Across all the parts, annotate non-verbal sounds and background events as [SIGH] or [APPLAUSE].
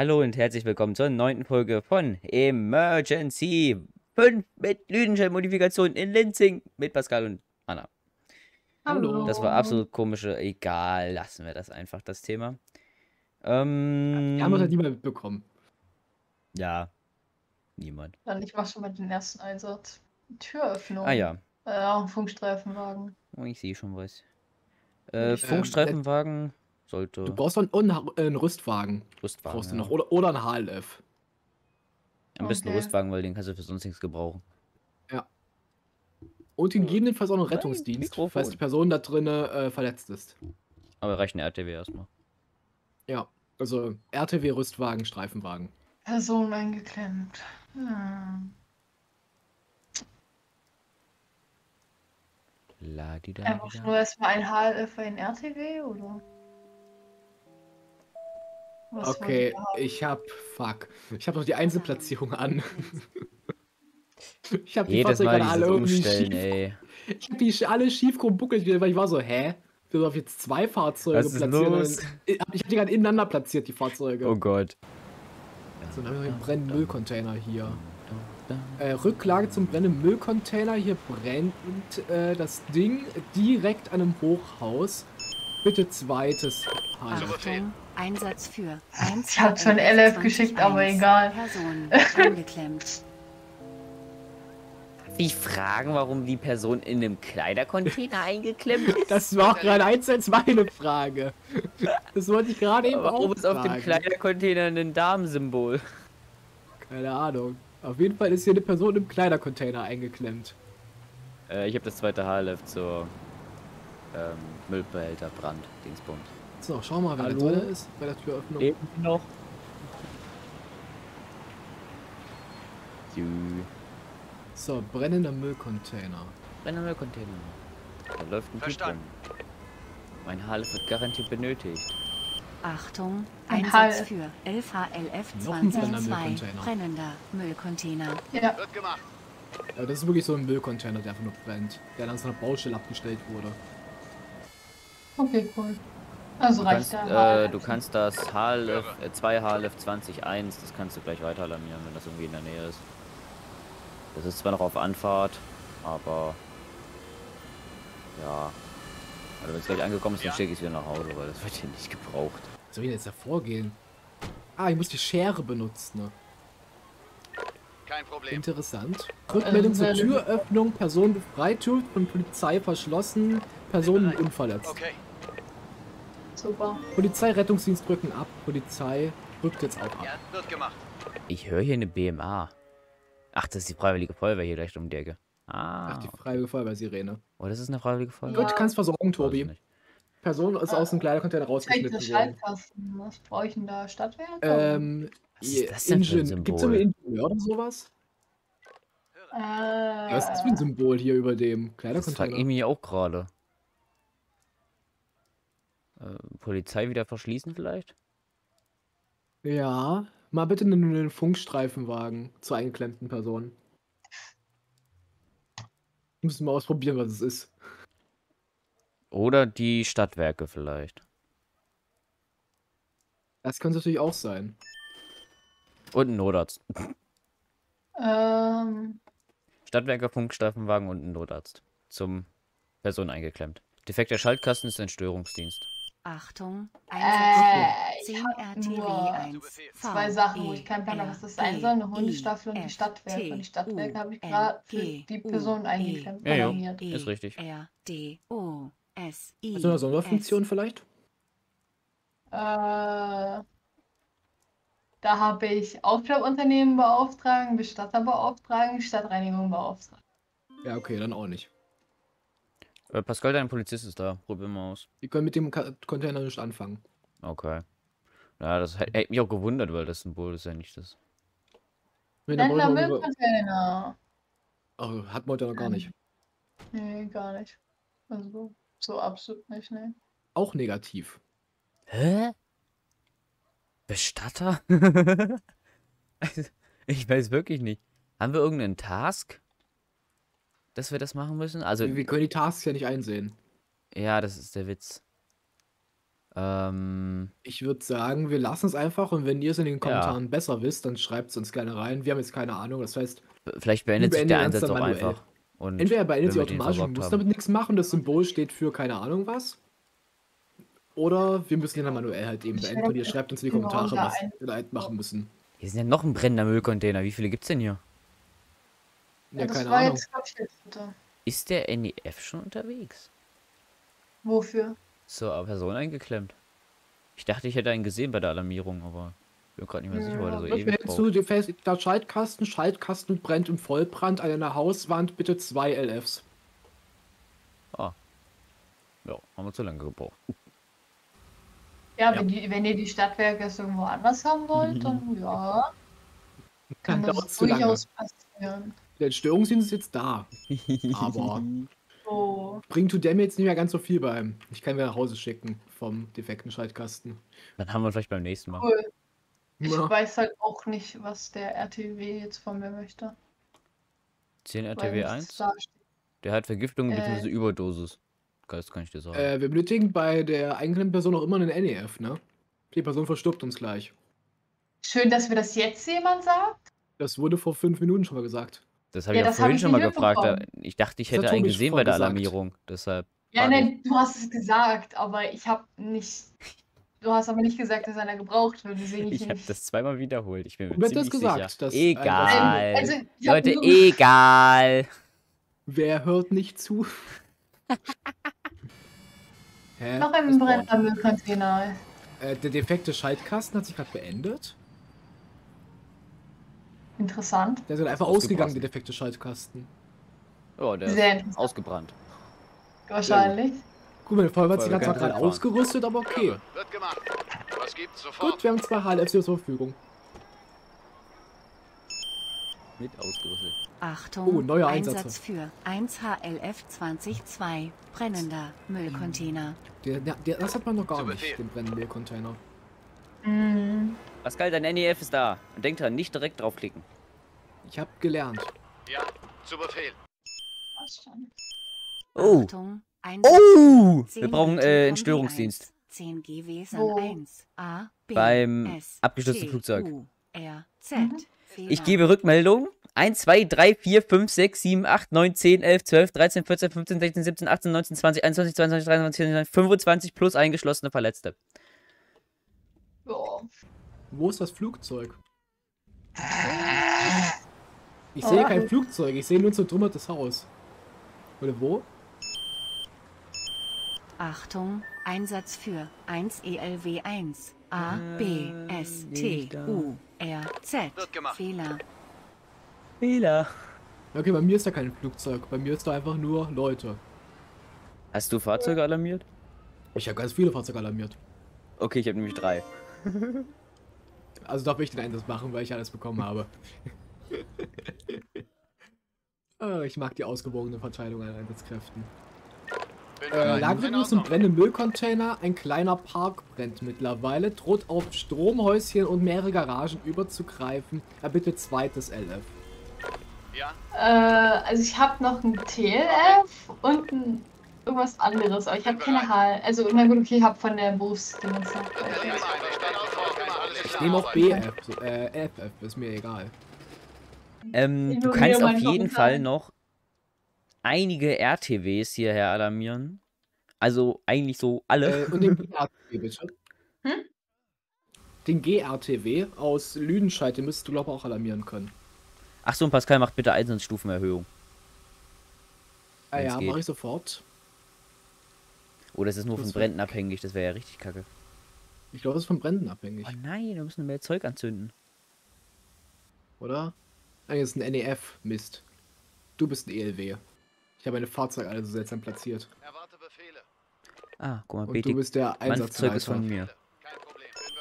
Hallo und herzlich willkommen zur neunten Folge von Emergency 5 mit Lüdenschein-Modifikation in Linzing mit Pascal und Anna. Hallo. Das war absolut komische, egal, lassen wir das einfach, das Thema. Ähm, Wir haben das halt niemand mitbekommen. ja, niemand. Dann ich mach schon mal den ersten Einsatz. Türöffnung. Ah ja, Äh, auch ein Funkstreifenwagen. oh, ich sehe schon was. Äh, Funkstreifenwagen sollte Du brauchst noch einen, äh, einen Rüstwagen. Rüstwagen. brauchst du ja. noch. Oder, oder einen HLF. Am besten Okay. Rüstwagen, weil den kannst du für sonst nichts gebrauchen. Und gegebenenfalls auch noch einen Rettungsdienst, Mikrofon. falls die Person da drin äh, verletzt ist. Aber reicht eine RTW erstmal. Ja. Also RTW, Rüstwagen, Streifenwagen. Person eingeklemmt. Hm. La di da Einfach nur erstmal ein HLF für ein RTW oder? Was Okay, ich hab. Fuck. Ich hab noch die Einzelplatzierung an. [LAUGHS] Ich hab die Jedes Fahrzeuge alle irgendwie Umstellen, schief. ey. Ich hab die alle schief gebuckelt, weil ich war so, hä? Wir auf jetzt zwei Fahrzeuge Was ist platzieren. los? Ich hab die gerade ineinander platziert, die Fahrzeuge. Oh Gott. So, dann haben wir einen brennenden Müllcontainer hier. Äh, Rücklage zum brennenden Müllcontainer. Hier brennt äh, das Ding direkt an einem Hochhaus. Bitte zweites Halt. Einsatz für 1 [LAUGHS] Ich hab schon LF geschickt, aber egal. Personen [LAUGHS] eingeklemmt. Sie fragen, warum die Person in einem Kleidercontainer eingeklemmt [LAUGHS] ist? Das war auch gerade eins als meine Frage. Das wollte ich gerade eben Warum auch ist auf dem. Kleidercontainer ein Damensymbol? Keine Ahnung. Auf jeden Fall ist hier eine Person im Kleidercontainer eingeklemmt. Äh, ich habe das zweite HLF zur ähm, Müllbehälter Brand, Dingsbums. So, schau mal, wer da Hallo? drin ist bei der Türöffnung. Leben Sie noch? So, brennender Müllcontainer. Brennender Müllcontainer. Da läuft ein Typ rum. Verstanden. Mein HLF wird garantiert benötigt. Achtung, Ein Einsatz Hall. für 11 HLF Noch ein brennender 202 Müllcontainer. brennender Müllcontainer. Ja, Wird gemacht. Ja, das ist wirklich so ein Müllcontainer, der einfach nur brennt. Der dann aus einer Baustelle abgestellt wurde. okay, cool. Also Du reicht kannst, der äh, du kannst das HLF, äh, 2 HLF 201, das kannst du gleich weiter alarmieren, wenn das irgendwie in der Nähe ist. Das ist zwar noch auf Anfahrt, aber ja. Also wenn es gleich angekommen ist, dann Ja. schicke ich es wieder nach Hause, weil das wird hier nicht gebraucht. Soll ich jetzt da vorgehen? Ah, ich muss die Schere benutzen. Ne? Kein Problem. Interessant. Rückmeldung zur Ähm, Türöffnung. Person befreit, Tür von Polizei verschlossen. Personen unverletzt. Okay. Super. Polizei, Rettungsdienst rücken ab. Polizei rückt jetzt auch ab. Ja, wird gemacht. Ich höre hier eine BMA. Ach, das ist die Freiwillige Feuerwehr hier gleich um die Ecke. Ah. Ach, die Freiwillige Feuerwehr-Sirene. Oh, das ist eine Freiwillige Feuerwehr? Gut, kannst versorgen, Tobi. Person ist aus dem Kleidercontainer Zeigt rausgeschnitten worden. Schaltkasten. Was brauche ich denn da? Stadtwerk? Ähm, Was ist das denn für ein Ingen- Gibt's irgendwie Ingenieur oder sowas? äh, Ja, was ist das für ein Symbol hier über dem Das frage ich Kleidercontainer? mich auch gerade. Äh, Polizei wieder verschließen vielleicht? Ja, mal bitte einen, einen Funkstreifenwagen zur eingeklemmten Person. Müssen wir ausprobieren, was es ist. Oder die Stadtwerke vielleicht. Das könnte natürlich auch sein. Und ein Notarzt. ähm, Stadtwerke, Funkstreifenwagen und ein Notarzt. Zum Person eingeklemmt. Defekter Schaltkasten ist ein Störungsdienst. Achtung, Äh, Einsatz ich für hab 10 nur RTW 1. zwei Sachen, wo ich keinen Plan habe, was das sein soll. Eine Hundestaffel und die Stadtwerke. Und die Stadtwerke habe ich gerade für die Person eingeklemmt. Ja, ja. Ist richtig. R, D, O, S, I. Hast du eine Sonderfunktion vielleicht? Äh, da habe ich Aufklaubunternehmen beauftragen, Bestatter beauftragen, Stadtreinigung beauftragen. Ja, okay, dann auch nicht. Äh, Pascal, dein Polizist ist da. Probier mal aus. Die können mit dem Ka Container nicht anfangen. Okay. Ja, das hätte mich auch gewundert, weil das Symbol ist ja nicht das. Nee, dann brauchen wir über- Müllcontainer. Oh, hat man heute noch gar nicht. Nee, gar nicht. Also, so absolut nicht, ne. Auch negativ. Hä? Bestatter? Also, [LAUGHS] ich weiß wirklich nicht. Haben wir irgendeinen Task? Dass wir das machen müssen? Also, Wir wir können die Tasks ja nicht einsehen. ja, das ist der Witz. Ähm, Ich würde sagen, wir lassen es einfach und wenn ihr es in den Kommentaren besser wisst, dann schreibt es uns gerne rein. Wir haben jetzt keine Ahnung, das heißt, vielleicht beendet sich der Einsatz auch manuell. einfach. Und entweder beendet den automatisch und muss damit nichts machen, das Symbol steht für keine Ahnung was. Oder wir müssen ihn dann manuell halt eben beenden und ihr schreibt uns in die Kommentare, was wir da machen müssen. Hier sind ja noch ein brennender Müllcontainer. Wie viele gibt's denn hier? Ja, das keine war Ahnung. jetzt, glaub ich, der dritte. Ist der NEF schon unterwegs? Wofür? Zur Person eingeklemmt. Ich dachte, ich hätte einen gesehen bei der Alarmierung, aber ich bin gerade nicht mehr sicher, weil er so Was ewig braucht. du? Die fest- Der Schaltkasten, Schaltkasten brennt im Vollbrand an einer Hauswand, bitte zwei LFs. Ja, haben wir zu lange gebraucht. Ja, Wenn, die, wenn ihr die Stadtwerke es irgendwo anders haben wollt, [LAUGHS] dann ja. Kann das zu durchaus passieren. Der Entstörungsdienst ist jetzt da. Aber [LAUGHS] So. bringt mir jetzt nicht mehr ganz so viel beim. Ich kann ihn nach Hause schicken vom defekten Schaltkasten. Dann haben wir vielleicht beim nächsten Mal. Cool. Ich Ja. weiß halt auch nicht, was der RTW jetzt von mir möchte. 10 weil RTW nichts 1? da steht. Der hat Vergiftung Äh. bzw. Überdosis. Das kann ich dir sagen. Äh, wir benötigen bei der eingeklemmten Person auch immer einen NEF, ne? Die Person verstirbt uns gleich. Schön, dass mir das jetzt jemand sagt. Das wurde vor fünf Minuten schon mal gesagt. Das habe ja, ich ja vorhin schon mal gefragt. Ich dachte, ich hätte einen gesehen bei der vorgesagt. Alarmierung. Deshalb. Ja, nein, du hast es gesagt, aber ich habe nicht. Du hast aber nicht gesagt, dass einer gebraucht wird. Ich Ich habe das zweimal wiederholt. Ich bin mir Wer hat das ziemlich gesagt, sicher. dass Egal. Also, Leute, nur- egal. Wer hört nicht zu? [LAUGHS] Hä? Noch ein brennender Müllcontainer. Äh, der defekte Schaltkasten hat sich gerade beendet. Interessant. Der ist halt einfach ausgegangen, der defekte Schaltkasten. Oh, der Sehr ist ausgebrannt. Wahrscheinlich. Gut, meine Feuerwehr hat sich gerade zurückfahren. ausgerüstet, aber okay. Wird gemacht. Was gibt's sofort? Gut, wir haben zwei HLFs zur Verfügung. Mit ausgerüstet. Achtung, Oh, neue Einsatz für 1HLF 202, brennender Müllcontainer. Der, der, der, das hat man noch gar nicht, den brennenden Container. Mhm. Pascal, dein NEF ist da. Und denk dran, nicht direkt draufklicken. Ich habe gelernt. Ja, zu Befehl. Verstanden. Oh. Achtung, Oh! Wir 10 brauchen äh, Kombi Entstörungsdienst. 1, 10 GW Wo? 1, A, B, Beim S, abgestürzten T, Flugzeug. U, R, Z. Mhm. Ich gebe Rückmeldung. 1, 2, 3, 4, 5, 6, 7, 8, 9, 10, 11, 12, 13, 14, 15, 16, 17, 18, 19, 20, 21, 22, 23, 24, 25 plus eingeschlossene Verletzte. Ja. Wo ist das Flugzeug? Ich sehe Oh. kein Flugzeug, ich sehe nur ein zertrümmertes Haus. Oder wo? Achtung, Einsatz für 1 ELW 1, A, B, S, T, U, R, Z. Wird gemacht. Fehler. Fehler. Okay, bei mir ist da kein Flugzeug, bei mir ist da einfach nur Leute. Hast du Fahrzeuge alarmiert? Ich habe ganz viele Fahrzeuge alarmiert. Okay, ich habe nämlich drei. [LAUGHS] Also darf ich den Einsatz machen, weil ich alles bekommen habe. [LAUGHS] Ah, ich mag die ausgewogene Verteilung an Einsatzkräften. Äh, bereit. Lage In ist ein Ordnung. brennender Müllcontainer, ein kleiner Park brennt mittlerweile, droht auf Stromhäuschen und mehrere Garagen überzugreifen. Erbitte zweites LF. Ja, Äh, also ich habe noch ein TLF und ein irgendwas anderes, aber ich habe keine H. Also, na gut, okay, ich habe von der Berufsdingens noch. Ich nehme auch. BF, so, äh, FF, ist mir egal. Ähm, du kannst auf jeden. Fall noch einige RTWs hierher alarmieren. Also eigentlich so alle. Äh, und den [LAUGHS] GRTW bitte. Hm? Den GRTW aus Lüdenscheid, den müsstest du glaube ich auch alarmieren können. Ach so, und Pascal macht bitte Einsatzstufenerhöhung. Ah ja, geht. mache ich sofort. Oder ist es nur Das von Bränden abhängig? Das wäre ja richtig kacke. Ich glaube, das ist von Bränden abhängig, Oh nein, wir müssen mehr Zeug anzünden. oder? Ah, jetzt ein NEF, Mist. Du bist ein ELW. Ich habe meine Fahrzeuge alle so seltsam platziert. Erwarte Befehle. Ah, guck mal, Und du bist der Mein Zeug ist von Einsatzleiter. mir.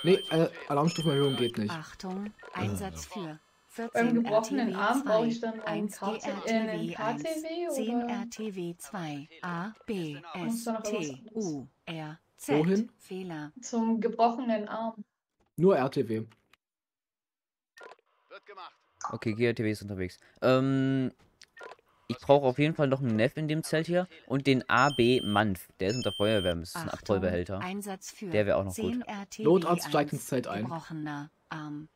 Nee, äh, Alarmstufenerhöhung geht nicht. Achtung, Einsatz für Beim 14 gebrochenen RTW Arm brauche 2, ich dann einen 1 KT, äh, GRTW einen 1, KTW 10 oder? RTW 2, A, B, S, T? U, R, Z. Wohin? Fehler. Zum gebrochenen Arm. Nur RTW. Wird gemacht. Okay, GRTW ist unterwegs. Ähm, ich brauche auf jeden Fall noch einen Neff in dem Zelt hier und den AB Manf. Der ist unter Feuerwehr, das ist ein Abrollbehälter. Einsatz für Der wäre auch noch gut. 10 RTW Notarzt steigt 1, ins Zelt ein. gebrochener Arm.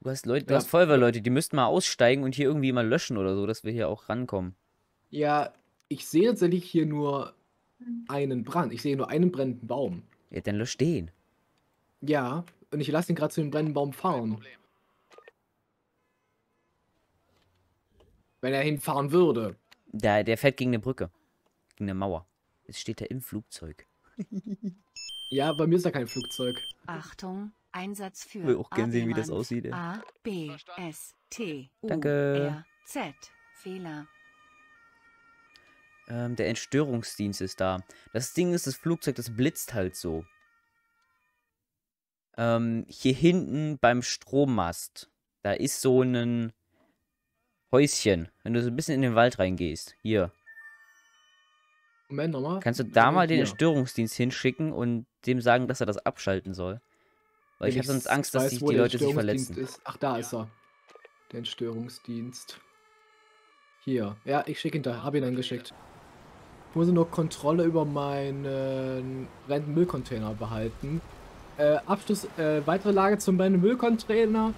Du hast Leute, du Ja. hast Feuerwehrleute, die müssten mal aussteigen und hier irgendwie mal löschen oder so, dass wir hier auch rankommen. Ja, ich sehe tatsächlich hier nur einen Brand. Ich sehe nur einen brennenden Baum. Ja, dann lösch den. Ja, und ich lasse ihn gerade zu dem brennenden Baum fahren. Wenn er hinfahren würde. Der, der fährt gegen eine Brücke. Gegen eine Mauer. Jetzt steht er im Flugzeug. [LAUGHS] Ja, bei mir ist da kein Flugzeug. Achtung, Einsatz für Ich will auch gern sehen, wie das aussieht, ey. A, B, S, T, U, Danke. R, Z. Fehler. Ähm, der Entstörungsdienst ist da. Das Ding ist, das Flugzeug, das blitzt halt so. Ähm, hier hinten beim Strommast, da ist so ein Häuschen. Wenn du so ein bisschen in den Wald reingehst, hier, Moment nochmal. kannst du da mal den Hier. Entstörungsdienst hinschicken und dem sagen, dass er das abschalten soll. Weil ich habe sonst Angst, dass weiß, sich die Leute sich Entstörungsdienst verletzen. Ist. Ach, da ist er. Der Entstörungsdienst. Hier. Ja, ich schicke ihn da. Hab ihn dann geschickt. Ich muss nur Kontrolle über meinen brennenden Müllcontainer behalten. Äh, Abschluss, äh, weitere Lage zum brennenden Müllcontainer.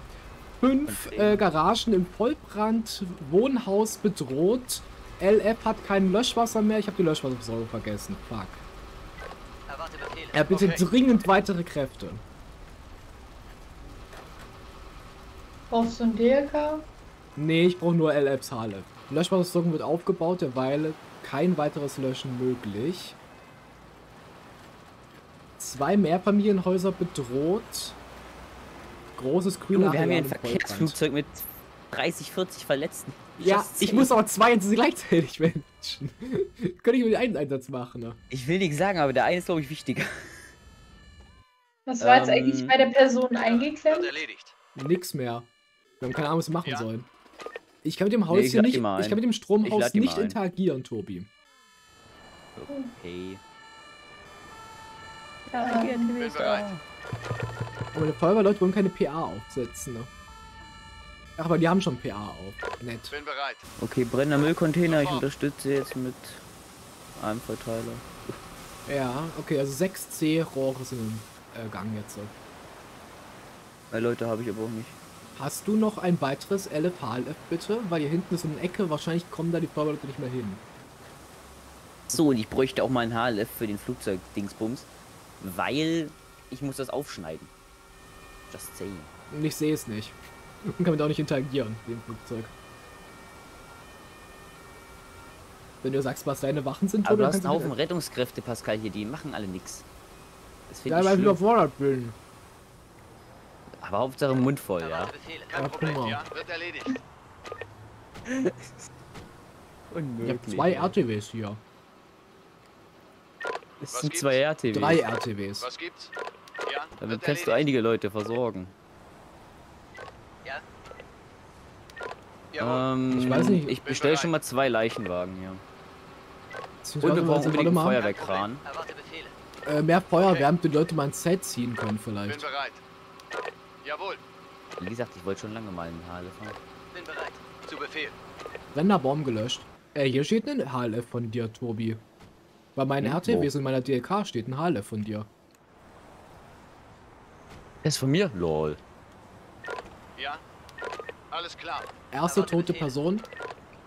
Fünf Container. äh, Garagen im Vollbrand, Wohnhaus bedroht. LF hat kein Löschwasser mehr. Ich habe die Löschwasserversorgung vergessen. Fuck. Er bitte Okay. dringend weitere Kräfte. Brauchst du einen DLK? Nee, ich brauche nur LFs Halle. Löschwasserversorgung wird aufgebaut, derweil kein weiteres Löschen möglich. Zwei Mehrfamilienhäuser bedroht. Großes grünes wir haben hier ein. Verkehrsflugzeug mit 30, 40 Verletzten. Ja, Just ich muss aber zwei jetzt gleichzeitig [LAUGHS] Menschen. Könnte ich mit einen Einsatz machen, ne? Ich will nichts sagen, aber der eine ist, glaube ich, wichtiger. Was war jetzt Ähm, eigentlich bei der Person Wird eingeklemmt? erledigt. Nix mehr. Wir haben keine Ahnung, was wir machen Ja. sollen. Ich kann mit dem Nee, Haus ich hier nicht. Ich kann mit dem Stromhaus nicht interagieren, Tobi. Okay. Ähm, Bin bereit. Aber die Feuerwehrleute wollen keine PA aufsetzen, ne? Ach, aber die haben schon PA auf. Nett. Bin bereit. Okay, brennender Müllcontainer. Ich unterstütze jetzt mit einem Verteiler. Ja, okay, also 6C Rohre sind im äh, Gang jetzt. so. Weil Leute habe ich aber auch nicht. Hast du noch ein weiteres LF HLF bitte? Weil hier hinten ist so eine Ecke, wahrscheinlich kommen da die Feuerwehrleute nicht mehr hin. So, und ich bräuchte auch mal ein HLF für den Flugzeug-Dingsbums. Weil ich muss das aufschneiden. Just saying. Und ich sehe es nicht. Und kann mit auch nicht interagieren, mit dem Flugzeug. Wenn du sagst, was deine Wachen sind, Aber du hast einen Haufen Rettungskräfte, Pascal, hier, die machen alle. Das finde Ja, ich weil schlimm. überfordert bin. Aber Hauptsache Mund voll, ja. Kein Ja, Problem. Ja, wird erledigt. [LAUGHS] Ich habe zwei RTWs hier. Es Was sind gibt's? zwei RTWs. Drei RTWs. Was gibt's? Ja, Damit kannst du einige Leute versorgen. Ja. Ähm, Ich weiß nicht. Ich Bin bestelle schon mal zwei Leichenwagen hier. Und wir brauchen unbedingt einen mal, Feuerwehrkran. Äh, mehr Feuer, Okay. damit die Leute mal ein Set ziehen können Bin vielleicht. bereit. Jawohl. Wie gesagt, ich wollte schon lange mal einen HLF haben. Bin bereit. Zu Befehl. Brennender Baum gelöscht. Äh, hier steht ein HLF von dir, Tobi. Bei meinen Hm, RTWs und meiner DLK steht ein HLF von dir. Der ist von mir? Lol. Ja. Alles klar. Erste Erwarte tote Befehl. Person.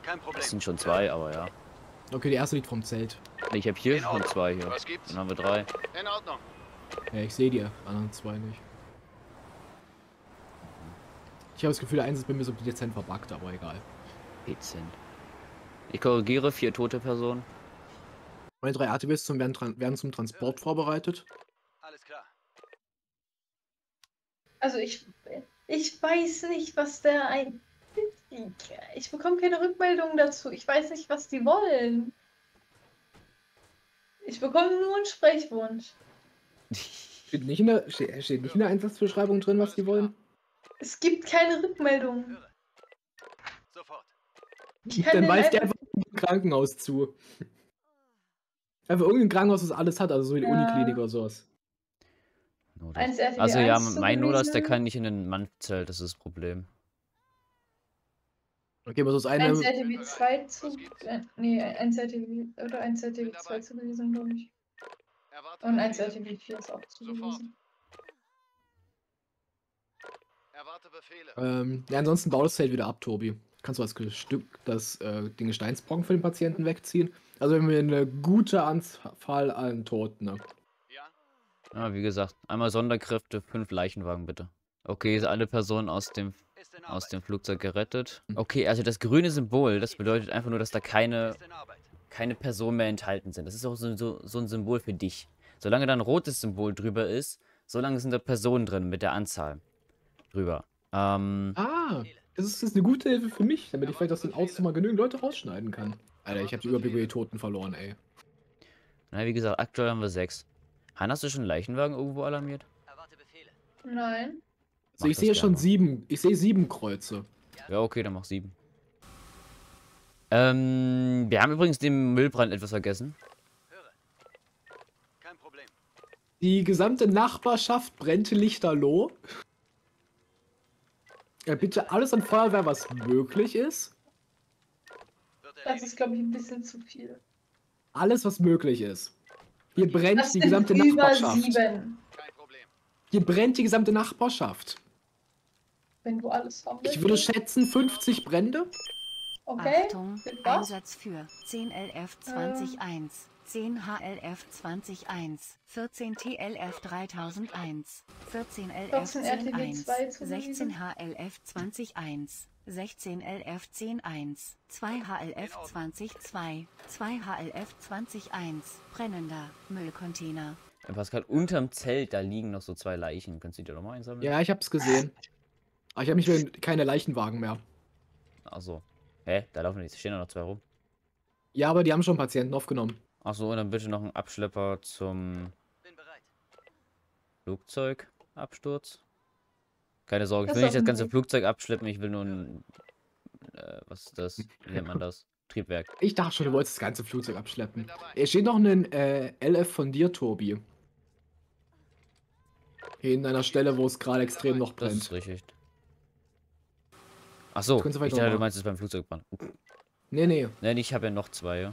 Kein Problem. Das sind schon zwei, aber ja. Okay, die erste liegt vom Zelt. Ich habe hier schon zwei hier. Was gibt's? Dann haben wir drei. In Ordnung. Ja, ich sehe die anderen zwei nicht. Ich habe das Gefühl, der eins ist bei mir so dezent verbuggt, aber egal. Dezent. Ich korrigiere, vier tote Personen. Meine drei zum, werden, werden zum Transport vorbereitet. Alles klar. Also ich, ich weiß nicht, was der ein. Ich bekomme keine Rückmeldung dazu. Ich weiß nicht, was die wollen. Ich bekomme nur einen Sprechwunsch. Steht nicht in der, steht, steht nicht in der Einsatzbeschreibung drin, was die wollen? Es gibt keine Rückmeldung. Sofort. Dann weist ihr einfach- ein Krankenhaus zu. Einfach irgendein Krankenhaus, das alles hat, also so wie die Ja. Uniklinik oder sowas. Also ja, 1 mein Nodas, der kann nicht in den Mannzelt, das ist das Problem. Okay, was ist eine. 1 RTW 2 zu. Nee, 1 RTW oder 1 RTW 2 zugewiesen, glaube ich. Und 1 Befehle. RTW 4 ist auch zugewiesen. Erwarte Befehle. Ähm, ja, ansonsten bau das Zelt wieder ab, Tobi. Kannst du das Stück, das, äh, den Gesteinsbrocken für den Patienten wegziehen? Also wenn wir eine gute Anzahl an Toten, ne? Ja? Ja, wie gesagt, einmal Sonderkräfte, fünf Leichenwagen bitte. Okay, ist alle Personen aus dem, aus dem Flugzeug gerettet. Okay, also das grüne Symbol, das bedeutet einfach nur, dass da keine, keine Personen mehr enthalten sind. Das ist auch so, so, so ein Symbol für dich. Solange da ein rotes Symbol drüber ist, solange sind da Personen drin mit der Anzahl drüber. Ähm, Ah, das ist, das ist eine gute Hilfe für mich, damit ich vielleicht aus den Autos mal genügend Leute rausschneiden kann. Alter, ich habe die Überblick über die Toten verloren, ey. na, wie gesagt, aktuell haben wir sechs. Han, hast du schon einen Leichenwagen irgendwo alarmiert? Nein. Also ich sehe schon sieben, ich sehe sieben Kreuze. Ja, okay, dann mach sieben. Ähm, wir haben übrigens den Müllbrand etwas vergessen. Kein Problem. Die gesamte Nachbarschaft brennt lichterloh. Ja, bitte alles an Feuerwehr, was möglich ist. Das ist, glaube ich, ein bisschen zu viel. Alles, was möglich ist. Hier brennt Das die gesamte über Nachbarschaft. sieben. Hier brennt die gesamte Nachbarschaft. wenn du alles haben Ich würde schätzen 50 Brände. Okay. Achtung? Einsatz für 10 LF 201, 10 HLF 201, 14 TLF 3001, 14 LF 14 RTW 101, 2 zugewiesen. 16 HLF 201, 16 LF 101, 2 HLF 202, 2 HLF 201, brennender Müllcontainer. Ja, Pascal, unterm Zelt, da liegen noch so zwei Leichen. Kannst du die doch mal einsammeln? Ja, ich hab's gesehen. Aber ich habe nicht mehr keine Leichenwagen mehr. Achso. Hä? Da laufen nicht. Stehen da noch zwei rum. Ja, aber die haben schon Patienten aufgenommen. Achso, und dann bitte noch ein Abschlepper zum. Flugzeugabsturz. Keine Sorge, ich will nicht das ganze. Flugzeug abschleppen, ich will nur ein. Äh, was ist das? Wie nennt man das? Triebwerk. Ich dachte schon, du wolltest das ganze Flugzeug abschleppen. Hier steht noch ein äh, LF von dir, Tobi. Hier in einer Stelle, wo es gerade extrem noch Das ist brennt. richtig. Achso, ich du vielleicht dachte, du meinst es beim Flugzeugbrand. Nee, nee. Nein, ich habe ja noch zwei.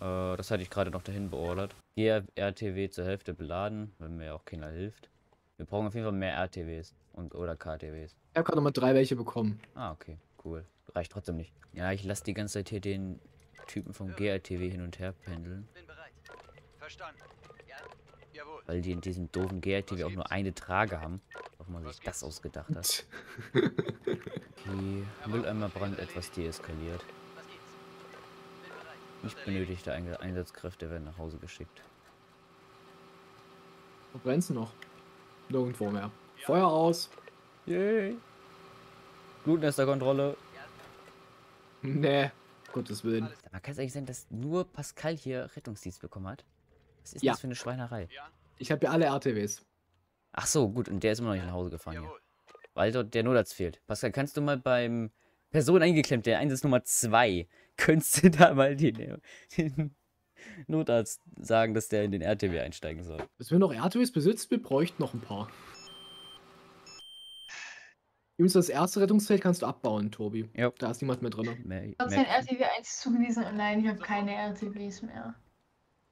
Äh, das hatte ich gerade noch dahin beordert. Hier RTW zur Hälfte beladen, wenn mir auch keiner hilft. Wir brauchen auf jeden Fall mehr RTWs und oder KTWs. Ich habe gerade nochmal drei welche bekommen. Ah, okay, cool. Reicht trotzdem nicht. Ja, ich lasse die ganze Zeit hier den Typen vom GRTW hin und her pendeln, Bin bereit. Verstanden. Ja? Jawohl. weil die in diesem doofen GRTW auch nur eine Trage haben. Warum man sich das ausgedacht hat. [LAUGHS] Okay, Mülleimerbrand etwas deeskaliert. Was geht's? Bin bereit. Nicht benötigte Einsatzkräfte werden nach Hause geschickt. Wo brennt's noch? Nirgendwo mehr. Feuer aus. Yay! Blutnesterkontrolle. Nee. Gottes Willen. Kann es eigentlich sein, dass nur Pascal hier Rettungsdienst bekommen hat? Was ist Ja. das für eine Schweinerei? Ja? Ich habe ja alle RTWs. Ach so, gut, und der ist immer noch nicht nach Hause gefahren hier. Jawohl. Weil dort der Notarzt fehlt. Pascal, kannst du mal beim Person eingeklemmt, der Einsatz Nummer 2, [LAUGHS] könntest du da mal den, den [LAUGHS] Notarzt sagen, dass der in den RTW einsteigen soll? Bis wir noch RTWs besitzt, wir bräuchten noch ein paar. Übrigens, das erste Rettungsfeld kannst du abbauen, Tobi. Ja. Da ist niemand mehr drin. Mehr, 14 mehr, RTW 1 zugewiesen und nein, ich habe keine RTWs mehr.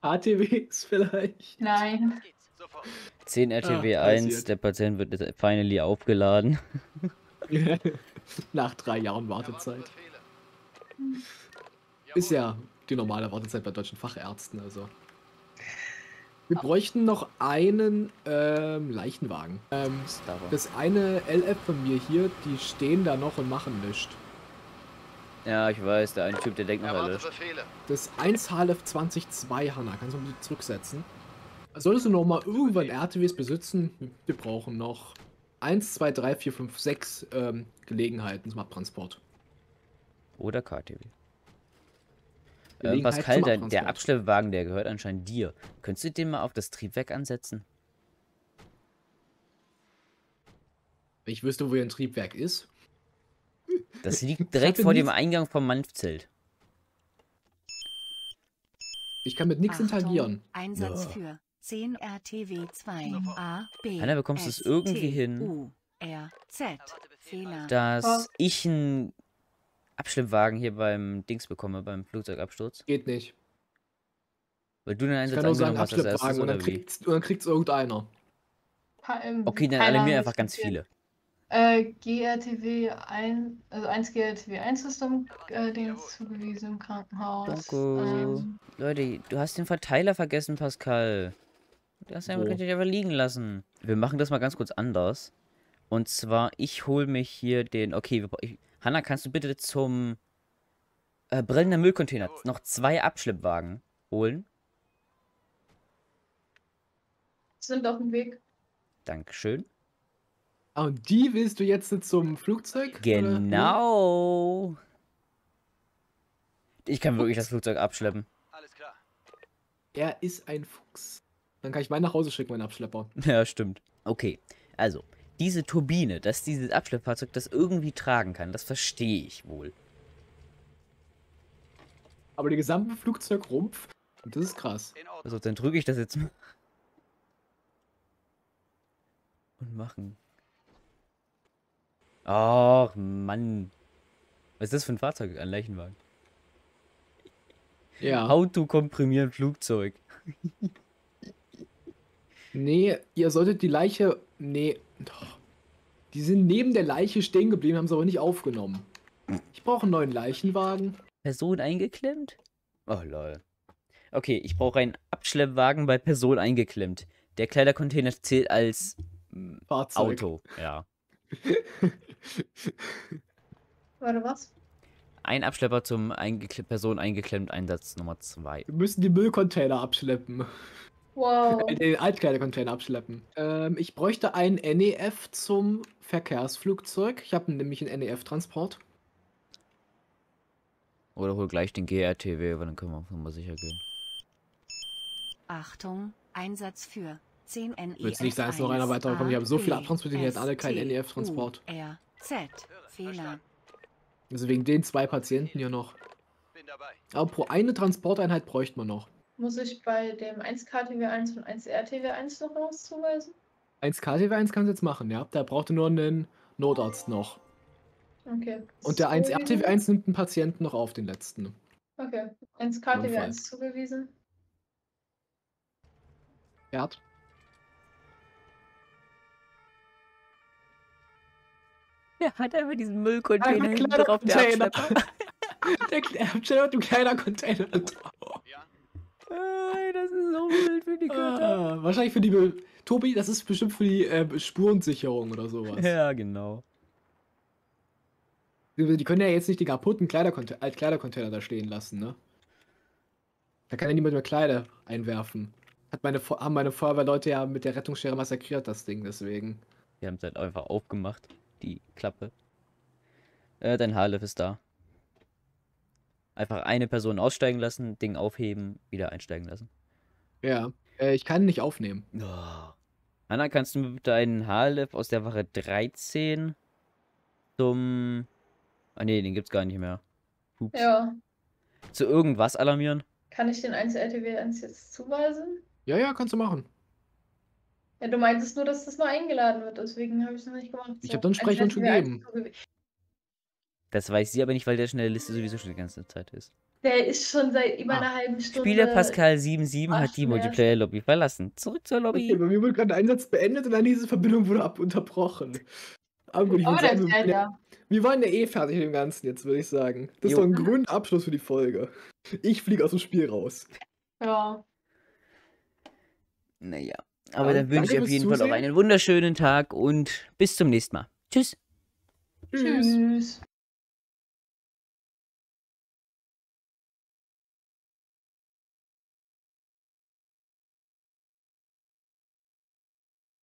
ATWs [LAUGHS] vielleicht. Nein. Was geht's? Sofort. 10 RTW Ah, 1, passiert. der Patient wird jetzt finally aufgeladen. [LAUGHS] Nach drei Jahren Wartezeit. Ist ja die normale Wartezeit bei deutschen Fachärzten, also. Wir bräuchten noch einen ähm, Leichenwagen. Ähm, das eine LF von mir hier, die stehen da noch und machen nichts. Ja, ich weiß, der eine Typ, der denkt noch, er löscht. Das 1 HLF 202, Hanna, kannst du mal zurücksetzen? Solltest du noch mal irgendwann RTWs besitzen? Wir brauchen noch 1, 2, 3, 4, 5, 6 ähm, Gelegenheiten zum Abtransport. Oder KTW. Äh, Pascal, der, der. Abschleppwagen, der gehört anscheinend dir. Könntest du den mal auf das Triebwerk ansetzen? Wenn ich wüsste, wo hier ein Triebwerk ist. Das liegt [LAUGHS] direkt vor dem Eingang vom Manfzelt. Ich kann mit nichts interagieren. Einsatz Ja. für 10 RTW 2 Sofort. A B. Hanna, bekommst du es irgendwie T, hin? U, R Z Erwarte Befehle. Fehler. Dass Was? ich ein Abschleppwagen hier beim Dings bekomme, beim Flugzeugabsturz? Geht nicht. Weil du den Ich Einsatz kann nur sagen angenommen hast als erstes, dann oder wie? kriegt's, und dann kriegt's irgendeiner. Ähm, Okay, dann alarmier Ahnung, einfach ganz viele. Äh, GRTW 1, also 1 GRTW 1 System, äh, den ist zugewiesen im Krankenhaus. Danke. Ähm, Leute, du hast den Verteiler vergessen, Pascal. Du hast den Wo? einfach einfach liegen lassen. Wir machen das mal ganz kurz anders. Und zwar, ich hole mich hier den. Okay, wir, Hanna, kannst du bitte zum äh, brennender Müllcontainer noch zwei Abschleppwagen holen? sind auf dem Weg. Dankeschön. Ah, und die willst du jetzt zum Flugzeug? oder? Genau. Ich kann wirklich das Flugzeug abschleppen. Alles klar. Er ist ein Fuchs. Dann kann ich meinen nach Hause schicken, meinen Abschlepper. [LAUGHS] Ja, stimmt. Okay, also, diese Turbine, dass dieses Abschleppfahrzeug das irgendwie tragen kann, das verstehe ich wohl. Aber der gesamte Flugzeugrumpf, das ist krass. Also, dann drücke ich das jetzt mal. Und machen. Ach, Mann. Was ist das für ein Fahrzeug? Ein Leichenwagen. Ja. Auto komprimieren Flugzeug. [LAUGHS] Nee, ihr solltet die Leiche. Nee. Doch. Die sind neben der Leiche stehen geblieben, haben sie aber nicht aufgenommen. Ich brauche einen neuen Leichenwagen. Person eingeklemmt? Oh, lol. Okay, ich brauche einen Abschleppwagen bei Person eingeklemmt. Der Kleidercontainer zählt als mm, Fahrzeug. Auto. Ja. [LAUGHS] Warte, was? Ein Abschlepper zum eingekle Person eingeklemmt, Einsatz Nummer 2. Wir müssen die Müllcontainer abschleppen. Wow. [LAUGHS] Den Altkleidercontainer abschleppen. Ähm, ich bräuchte einen NEF zum Verkehrsflugzeug. Ich habe nämlich einen NEF-Transport. Oder hol gleich den GRTW, weil dann können wir auf Nummer sicher gehen. Achtung, Einsatz für 10 NEF. Wird's nicht sein, dass noch einer weiterkommt. Ich habe so viele Abtransporte, die hätten alle keinen NEF-Transport. R, Z, Fehler. Also wegen den zwei Patienten hier noch. Aber pro eine Transporteinheit bräuchte man noch. Muss ich bei dem 1 KTW1 und 1 RTW1 noch was zuweisen? 1 KTW1 kannst du jetzt machen, ja. Da braucht nur einen Notarzt noch. Okay. Und der 1 Zugewiesen? RTW1 nimmt einen Patienten noch auf, den letzten. Okay. 1 Unfall. KTW1 zugewiesen. Gerd? Der hat einfach diesen Ein Müllcontainer hinten drauf, der Container. Abschlepper. [LAUGHS] Der Absteller hat ein kleiner Container. Ja? Ey, das ist so wild für die Götter. Ah, wahrscheinlich für die. Be Tobi, das ist bestimmt für die äh, Spurensicherung oder sowas. Ja, genau. Die, die können ja jetzt nicht die kaputten Kleidercontainer, Altkleidercontainer da stehen lassen, ne? Da kann ja niemand mehr Kleider einwerfen. Hat meine, haben meine Feuerwehrleute ja mit der Rettungsschere massakriert, das Ding, deswegen. Die haben es halt einfach aufgemacht, die Klappe. Äh, dein Haarliff ist da. Einfach eine Person aussteigen lassen, Ding aufheben, wieder einsteigen lassen. Ja. Äh, ich kann nicht aufnehmen. Oh. Anna, kannst du mir bitte einen Haarliff aus der Wache 13 zum. Ah nee, den gibt's gar nicht mehr. Ups. Ja. Zu irgendwas alarmieren? Kann ich den 1 RTW1 jetzt zuweisen? Ja, ja, kannst du machen. Ja, du meintest nur, dass das nur eingeladen wird, deswegen habe ich es noch nicht gemacht. Ich So, hab dann 1 Sprechung schon RTW1 gegeben. Das weiß sie aber nicht, weil der schon in der Liste sowieso schon die ganze Zeit ist. Der ist schon seit über Ah. einer halben Stunde. Spieler Pascal 77 hat die. Multiplayer-Lobby verlassen. Zurück zur Lobby. Okay, bei mir wurde gerade der Einsatz beendet und dann diese Verbindung wurde ab unterbrochen. Aber gut, ich der sagen, wir, da. wir waren ja eh fertig mit dem Ganzen jetzt, würde ich sagen. Das ist doch ein grüner Abschluss für die Folge. Ich fliege aus dem Spiel raus. Ja. Naja. Aber Ja, dann wünsche ich auf jeden Fall auch einen wunderschönen Tag und bis zum nächsten Mal. Tschüss. Tschüss. Tschüss.